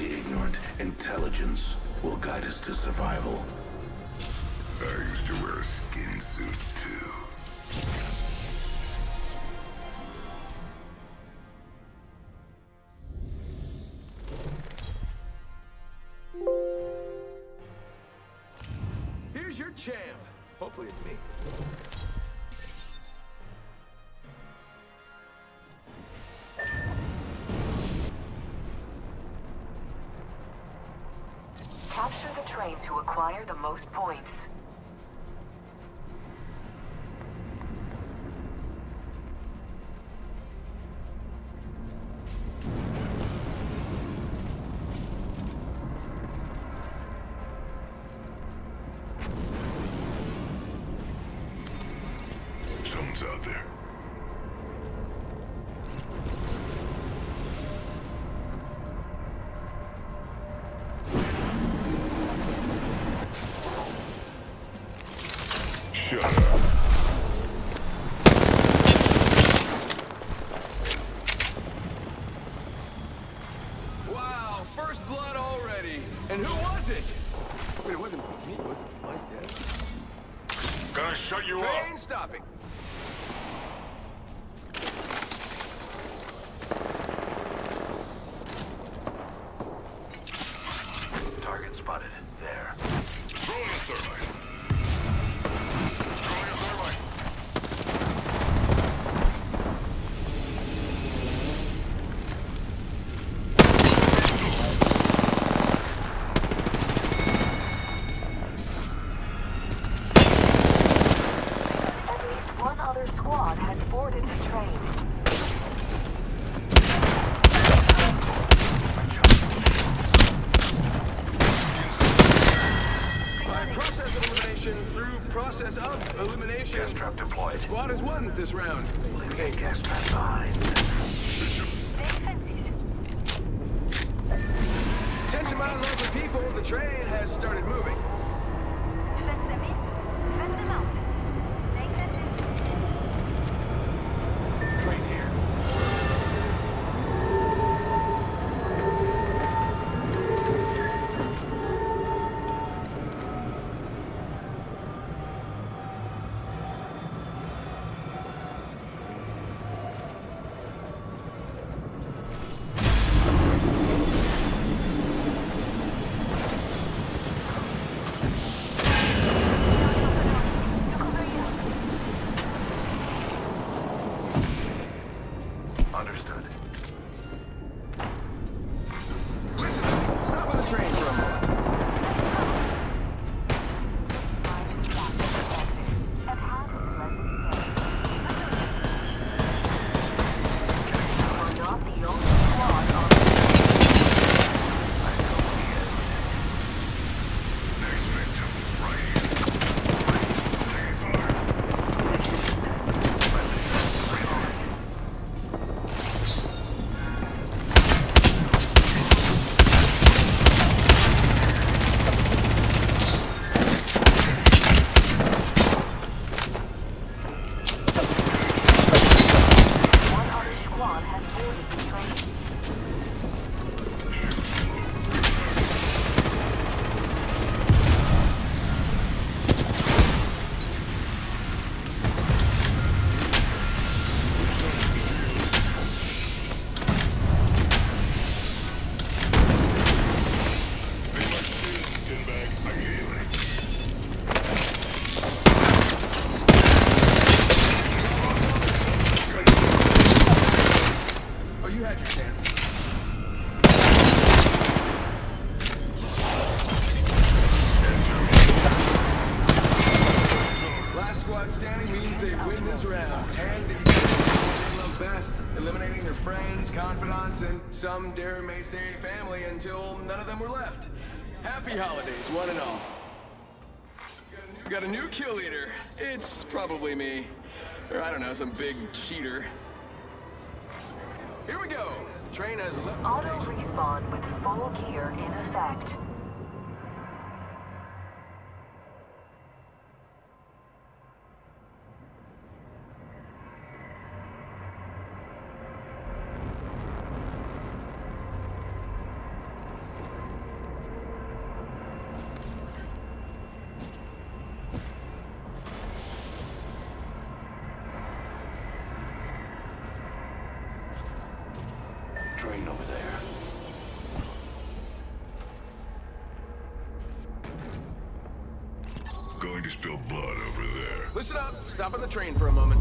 the ignorant, intelligence will guide us to survival. I used to wear a skin suit, too. Train to acquire the most points. Someone's out there. And who was it? Wait, it wasn't me, it was it Mike Dad? Gonna shut you up. Train stopping. Deployed. Squad has won this round. Okay, gas trap behind. Defenses. Tension mile over people, the train has started moving. Fence them in, fence them out. Standing means they win this round. And they love best, eliminating their friends, confidants, and some dare may say family until none of them were left. Happy holidays, one and all. We got a new kill leader. It's probably me. Or I don't know, some big cheater. Here we go. Train has left Auto respawn with full gear in effect. train over there. Going to spill blood over there. Listen up. Stop on the train for a moment.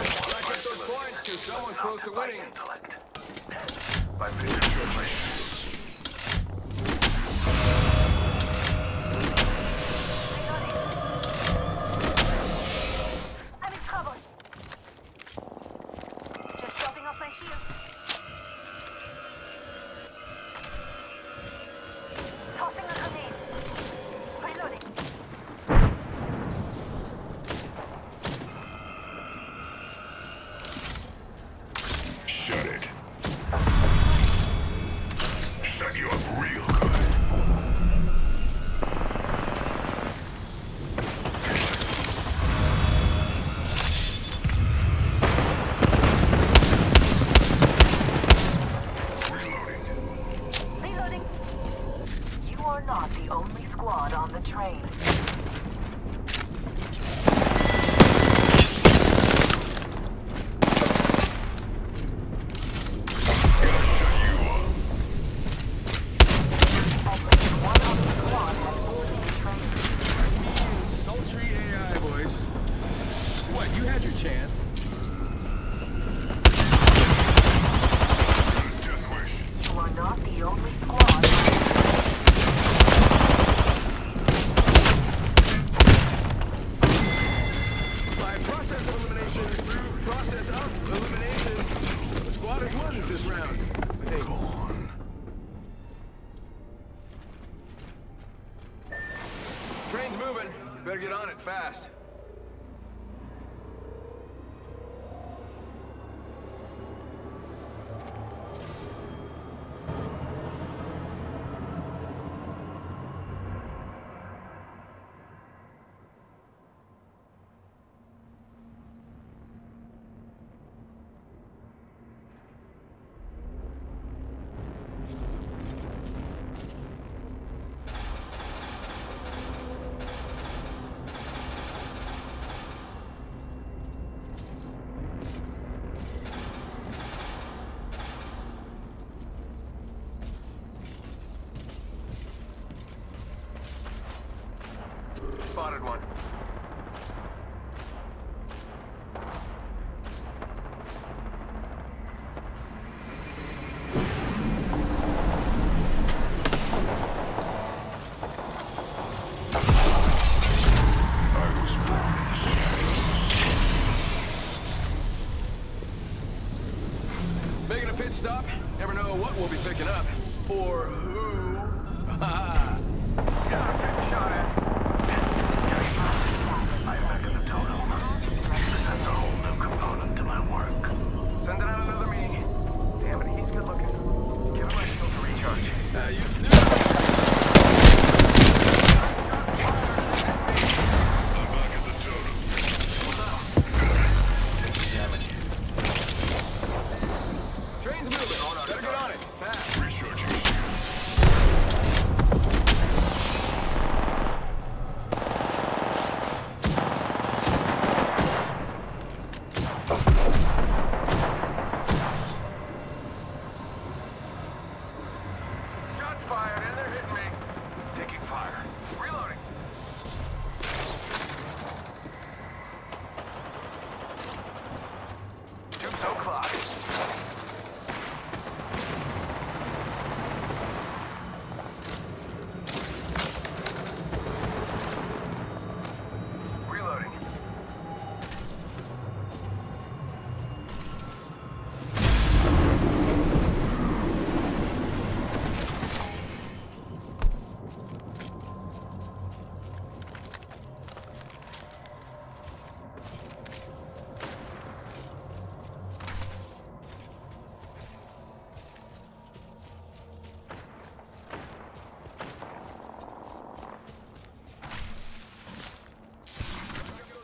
Collect those points to someone close to winning. By You're not the only squad on the train.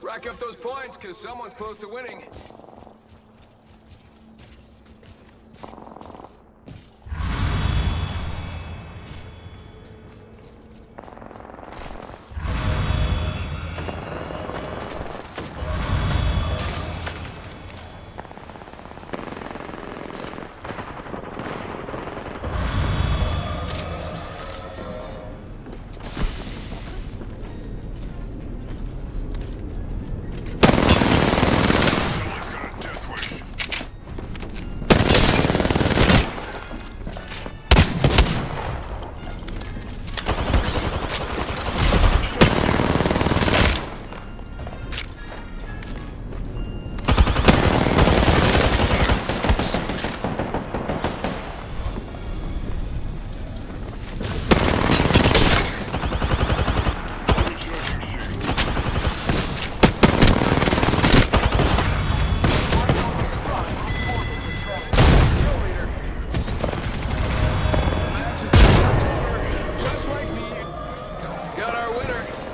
Rack up those points, because someone's close to winning. Got our winner.